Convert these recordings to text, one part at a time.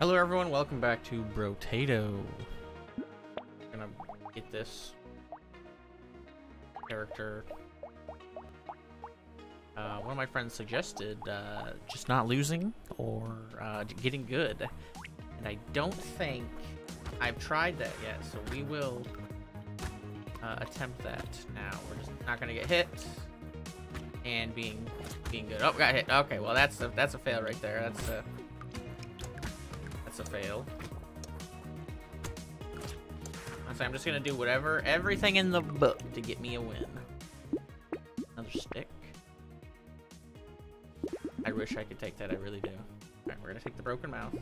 Hello everyone, welcome back to Brotato. Gonna get this character. Uh, one of my friends suggested uh, just not losing or uh, getting good. And I don't think I've tried that yet, so we will uh, attempt that now. We're just not gonna get hit and being being good. Oh, got hit. Okay, well that's a that's a fail right there. That's a that's a fail. So I'm just gonna do whatever, everything in the book to get me a win. Another stick. I wish I could take that. I really do. Alright, we're gonna take the broken mouth.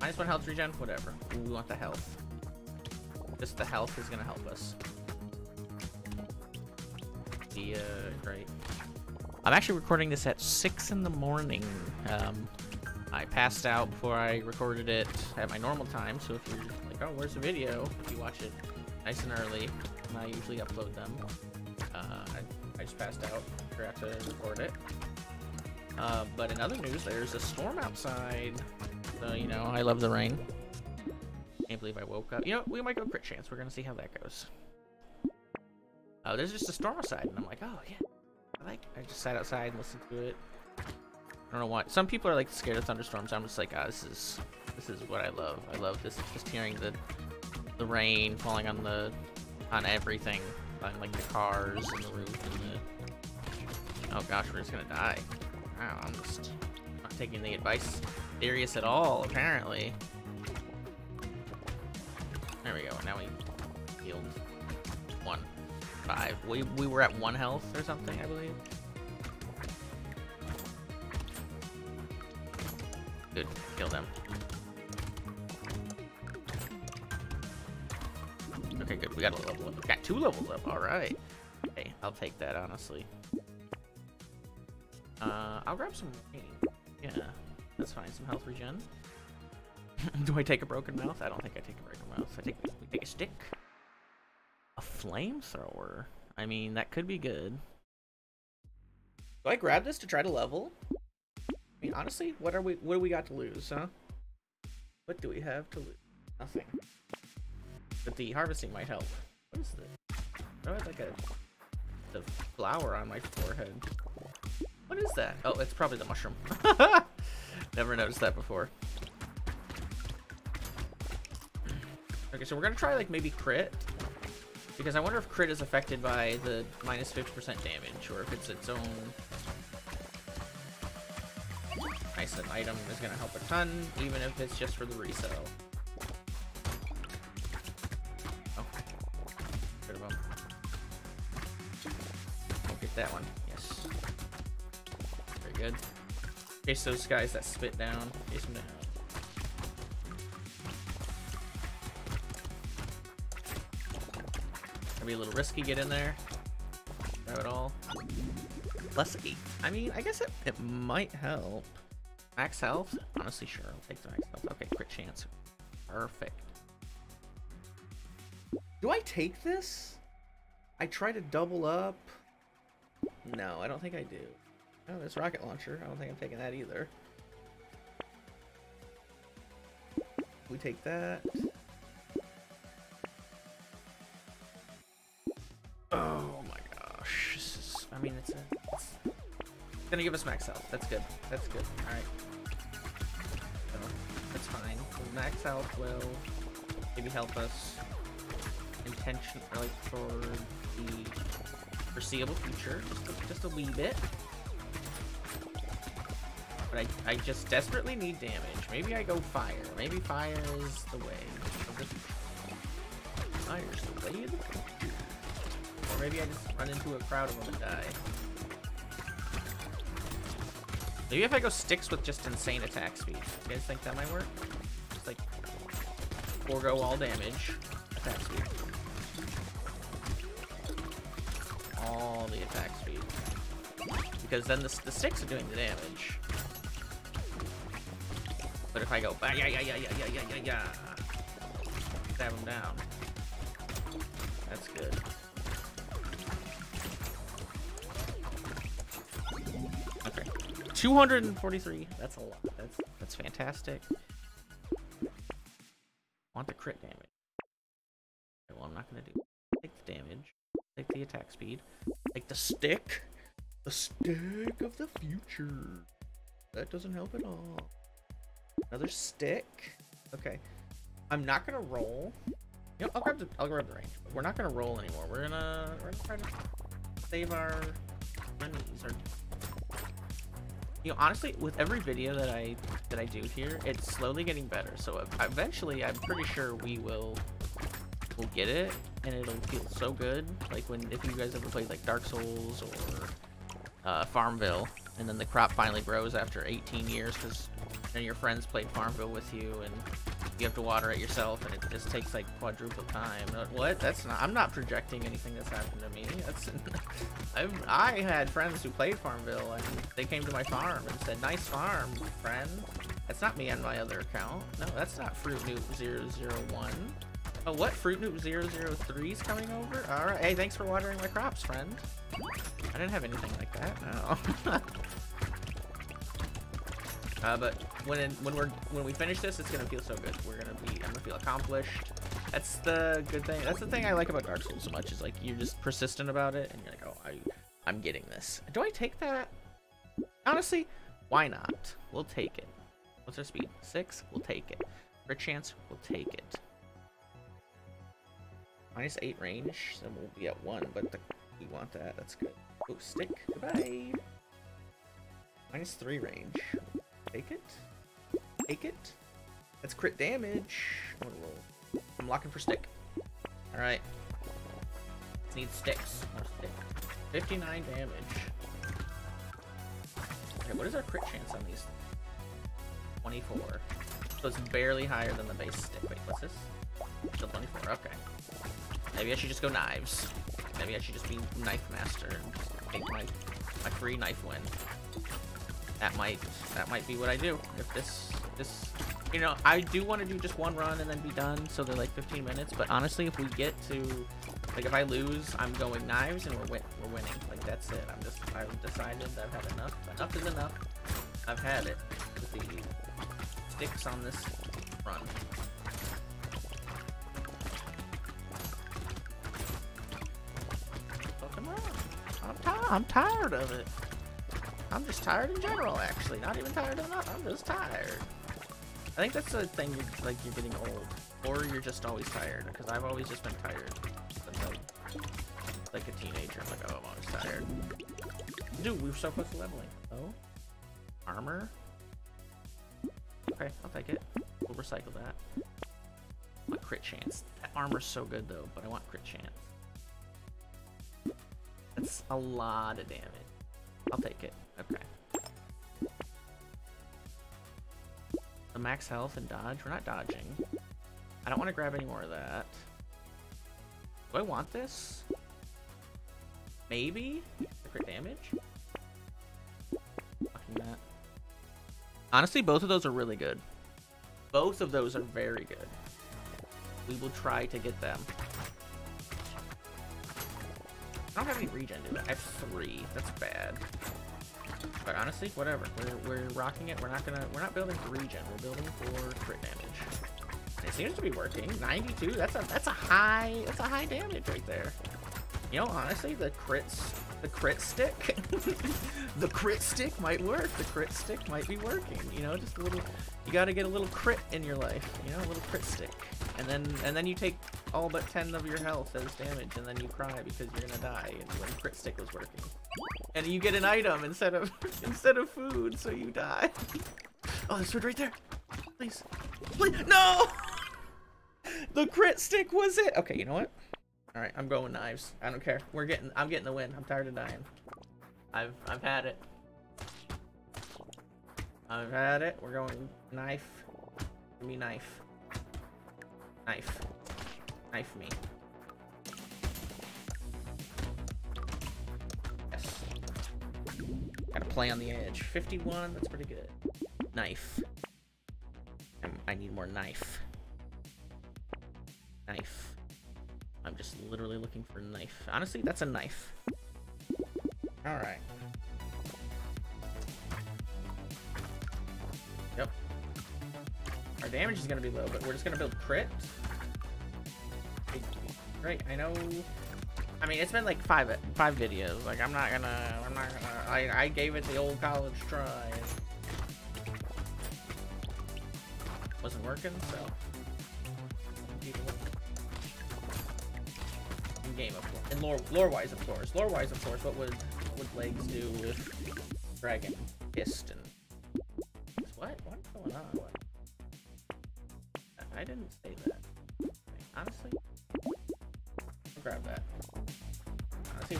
Minus one health regen, whatever. We want the health. Just the health is gonna help us. Uh, great. I'm actually recording this at 6 in the morning. Um, I passed out before I recorded it at my normal time, so if you're like, oh, where's the video? If you watch it nice and early, and I usually upload them. Uh, I, I just passed out, forgot to record it. Uh, but in other news, there's a storm outside. So, you know, I love the rain. Can't believe I woke up. You know, we might go crit chance. We're gonna see how that goes. Uh, there's just a storm outside, and I'm like, oh, yeah. I like, I just sat outside and listened to it. I don't know why. Some people are like scared of thunderstorms. I'm just like, ah, this is, this is what I love. I love this, just hearing the, the rain falling on the, on everything, on like the cars and the roof and the. Oh gosh, we're just gonna die. Wow, I'm just not taking the advice serious at all, apparently. There we go. Now we healed one five. We we were at one health or something, I believe. Kill them. Okay, good. We got a level up. We got two levels up. All right. Hey, I'll take that honestly. Uh, I'll grab some. Yeah, that's fine. Some health regen. Do I take a broken mouth? I don't think I take a broken mouth. I take we take a stick. A flamethrower. I mean, that could be good. Do I grab this to try to level? I honestly, what are we? What do we got to lose, huh? What do we have to lose? Nothing. But the harvesting might help. What is this? Oh, it's like a the flower on my forehead. What is that? Oh, it's probably the mushroom. Never noticed that before. Okay, so we're gonna try like maybe crit. Because I wonder if crit is affected by the minus 50% damage, or if it's its own an item is gonna help a ton, even if it's just for the resale. Oh. I'll get that one. Yes. Very good. Chase those guys that spit down. Chase them down. Gonna be a little risky, get in there. Grab it all. Plus eight. I mean, I guess it, it might help. Max health? Honestly, sure. I'll take the max health. Okay, crit chance. Perfect. Do I take this? I try to double up. No, I don't think I do. Oh, this rocket launcher. I don't think I'm taking that either. We take that. Gonna give us max health. That's good. That's good. Alright. So, that's fine. Max health will maybe help us intention, like for the foreseeable future. Just a, just a wee bit. But I, I just desperately need damage. Maybe I go fire. Maybe fire is the way. Fire's the way. Or maybe I just run into a crowd and die. Maybe if I go sticks with just insane attack speed. You guys think that might work? Just like forego all damage. Attack speed. All the attack speed. Because then the, the sticks are doing the damage. But if I go, bah, yeah, yeah, yeah, yeah, yeah, yeah, yeah, yeah, stab him down. That's good. 243. That's a lot. That's that's fantastic. want the crit damage. Okay, well, I'm not gonna do. Take the damage. Take the attack speed. Take the stick. The stick of the future. That doesn't help at all. Another stick. Okay. I'm not gonna roll. You know, I'll grab the I'll grab the range. But we're not gonna roll anymore. We're gonna we're gonna try to save our monies. Our you know, honestly, with every video that I that I do here, it's slowly getting better. So eventually, I'm pretty sure we will will get it, and it'll feel so good. Like when if you guys ever played like Dark Souls or uh, Farmville, and then the crop finally grows after 18 years because then your friends played Farmville with you, and you have to water it yourself, and it just takes like quadruple time. What? That's not. I'm not projecting anything that's happened to me. That's. I've, I had friends who played Farmville, and they came to my farm and said, "Nice farm, friend." That's not me on my other account. No, that's not Fruit Noob 001. Oh, what? Fruit Noob 003 is coming over? Alright. Hey, thanks for watering my crops, friend. I didn't have anything like that. uh, but when when we're when we finish this, it's gonna feel so good. We're gonna be I'm gonna feel accomplished. That's the good thing. That's the thing I like about Dark Souls so much is like you're just persistent about it, and you're like, oh, I I'm getting this. Do I take that? Honestly, why not? We'll take it. What's our speed? Six. We'll take it. For chance, we'll take it. Minus eight range, then we'll be at one, but the, we want that. That's good. Oh, stick. Goodbye. Minus three range. Take it. Take it. That's crit damage. I'm gonna roll. I'm locking for stick. All right. Need sticks. Stick. 59 damage. Okay, what is our crit chance on these? 24. So it's barely higher than the base stick. Wait, what's this? Still 24. Okay. Maybe I should just go knives. Maybe I should just be knife master and take my my free knife win. That might that might be what I do. If this this you know, I do want to do just one run and then be done, so they're like 15 minutes. But honestly, if we get to like if I lose, I'm going knives and we're win we're winning. Like that's it. I'm just I've decided I've had enough. Enough is enough. I've had it with the sticks on this run. I'm tired of it. I'm just tired in general, actually. Not even tired enough. I'm just tired. I think that's the thing. You're, like you're getting old, or you're just always tired. Because I've always just been tired. Since like, like a teenager. I'm like, oh, I'm always tired. Dude, we were so close to leveling. Oh, armor. Okay, I'll take it. We'll recycle that. My crit chance. That armor's so good though, but I want crit chance. That's a lot of damage. I'll take it. Okay. The max health and dodge. We're not dodging. I don't want to grab any more of that. Do I want this? Maybe? The crit damage? Fucking that. Honestly, both of those are really good. Both of those are very good. We will try to get them. I don't have any regen, dude. I have three. That's bad. But honestly, whatever. We're, we're rocking it. We're not gonna. We're not building for regen. We're building for crit damage. And it seems to be working. 92. That's a that's a high that's a high damage right there. You know, honestly, the crits the crit stick the crit stick might work. The crit stick might be working. You know, just a little. You got to get a little crit in your life. You know, a little crit stick, and then and then you take all but 10 of your health as damage, and then you cry because you're gonna die and when crit stick was working. And you get an item instead of instead of food, so you die. Oh, there's food right there. Please, please, no! The crit stick was it. Okay, you know what? All right, I'm going knives. I don't care. We're getting. I'm getting the win. I'm tired of dying. I've I've had it. I've had it. We're going knife. Give me knife. Knife. Knife me. Yes. Gotta play on the edge. 51, that's pretty good. Knife. I'm, I need more knife. Knife. I'm just literally looking for knife. Honestly, that's a knife. Alright. Yep. Our damage is gonna be low, but we're just gonna build crit. Great, I know. I mean, it's been like five five videos. Like, I'm not gonna, I'm not gonna. I I gave it the old college try. Wasn't working, so. In game, of course. In lore, lore-wise, of course. Lore-wise, of course. What would what would legs do with dragon piston?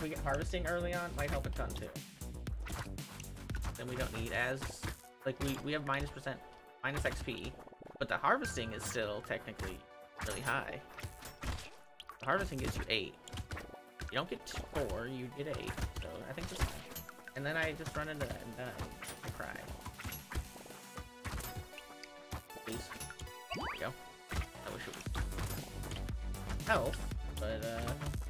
We get harvesting early on, might help a ton too. Then we don't need as like we we have minus percent minus XP, but the harvesting is still technically really high. The harvesting gives you eight. You don't get four, you get eight. So I think just and then I just run into that and uh, I cry. Please. There we go. I wish it was health, but uh.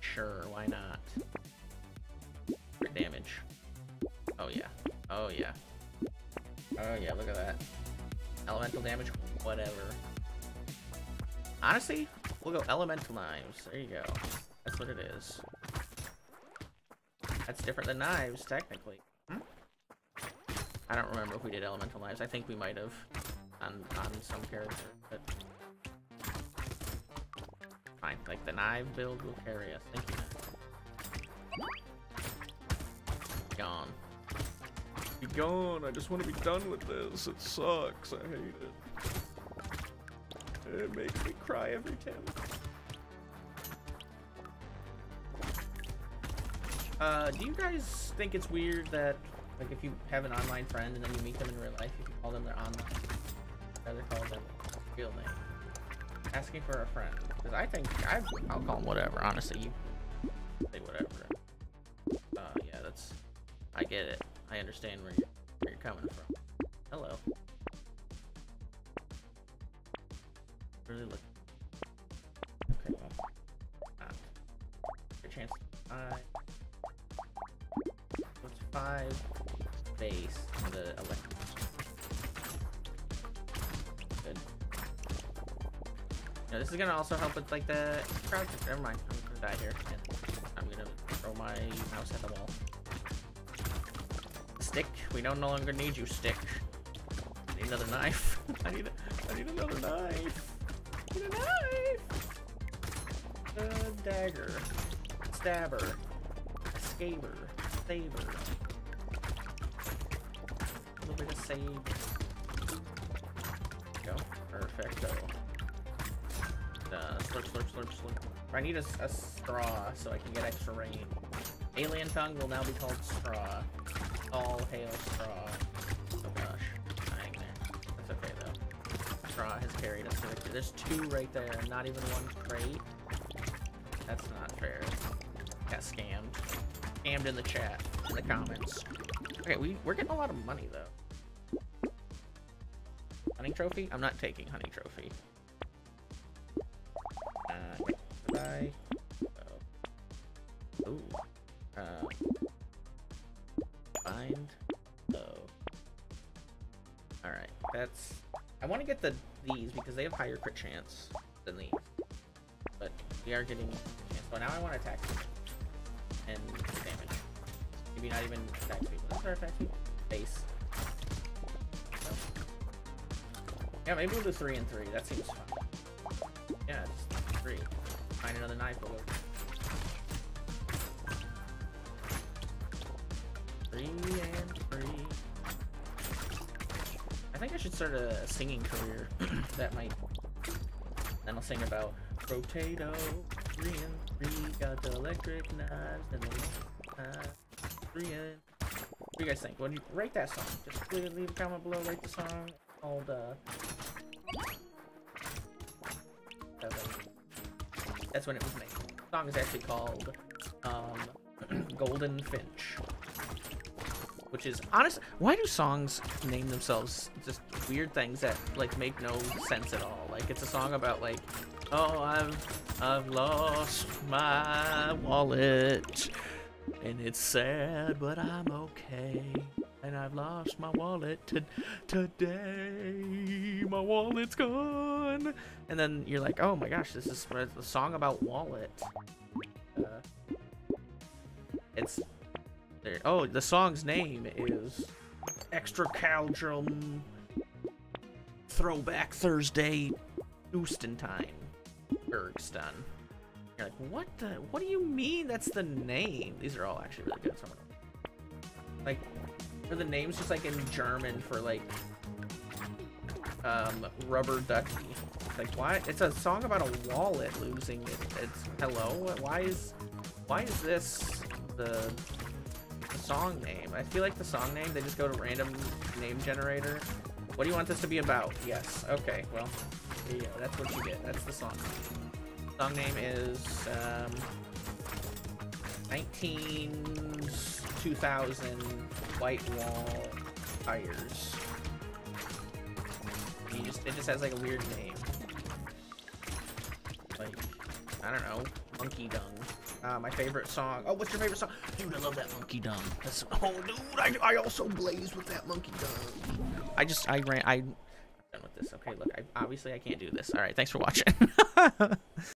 Sure, why not? Damage. Oh yeah. Oh yeah. Oh yeah, look at that. Elemental damage, whatever. Honestly, we'll go elemental knives. There you go. That's what it is. That's different than knives, technically. Hmm? I don't remember if we did elemental knives. I think we might have on on some character, but fine. Like the knife build will carry us. Thank you. Gone. Be gone. I just want to be done with this. It sucks. I hate it. It makes me cry every time. Uh, do you guys think it's weird that, like, if you have an online friend and then you meet them in real life, you can call them their online, rather call them real name? Asking for a friend. Because I think, I, I'll call them whatever, honestly. You say whatever. Uh, yeah, that's, I get it. I understand where you're, where you're coming from. Hello. Really look. Okay, well. Not. Good chance. I. Five base on the electric? Good. Now, this is gonna also help with like the crowd. Never mind. I'm gonna die here. I'm gonna throw my mouse at the wall. Stick. We don't no longer need you, stick. I need another knife. I need. A, I need another knife. I need a knife. A dagger. Stabber. Scaber. Saber. Bit of save. Go. Perfecto. Uh, slurp, slurp, slurp, slurp. I need a, a straw so I can get extra rain. Alien tongue will now be called straw. All hail straw. Oh gosh. Dying there. That's okay though. Straw has carried us to victory. There's two right there, not even one crate. That's not fair. Got scammed. Scammed in the chat, in the comments. Okay, we, we're getting a lot of money though. Trophy? I'm not taking hunting trophy. Uh, goodbye. Oh. Ooh. Uh. Oh. Alright, that's... I want to get the these because they have higher crit chance than these. But we are getting chance. So now I want to attack. And damage. Maybe not even attack speed. What's our attack? Base. Yeah, maybe we'll do three and three. That seems fun. Yeah, three. Find another knife. We'll. Three and three. I think I should start a singing career. that might. Then I'll sing about potato. Three and three got the electric knives and the uh, three and. What do you guys think? Do you rate that song? Just leave, a comment below. Rate the song. Called. That's when it was made. The song is actually called um, Golden Finch. Which is honest. Why do songs name themselves just weird things that like make no sense at all? Like it's a song about like, oh, I've I've lost my wallet, and it's sad, but I'm okay. And I've lost my wallet to today. My wallet's gone. And then you're like, oh my gosh, this is a song about wallet. Uh, it's there. Oh, the song's name is Extra Caldrum Throwback Thursday Houston Time. Bergston. You're like, what the? What do you mean that's the name? These are all actually really good. Them. Like, are the names just like in German for like um, rubber ducky? Like, why? It's a song about a wallet losing it. It's hello. Why is why is this the the song name. I feel like the song name, they just go to random name generator. What do you want this to be about? Yes. Okay, well, go. That's what you get. That's the song. Song name is um, 19 2000 White Wall Tires. You just it just has like a weird name. Like I don't know, monkey dung. Uh, my favorite song. Oh, what's your favorite song? Dude, I love that monkey dung. That's oh, dude, I, I also blaze with that monkey dung. I just I ran I done with this. Okay, look, I, obviously I can't do this. All right, thanks for watching.